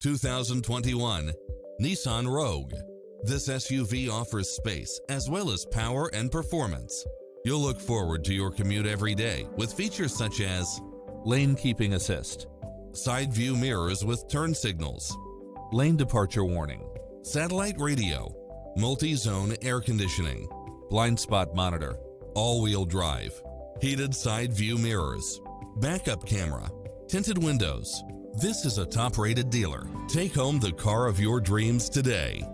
2021 Nissan Rogue. This SUV offers space as well as power and performance. You'll look forward to your commute every day with features such as lane keeping assist, side view mirrors with turn signals, lane departure warning, satellite radio, multi-zone air conditioning, blind spot monitor, all-wheel drive, heated side view mirrors, backup camera, tinted windows. This is a top-rated dealer. Take home the car of your dreams today.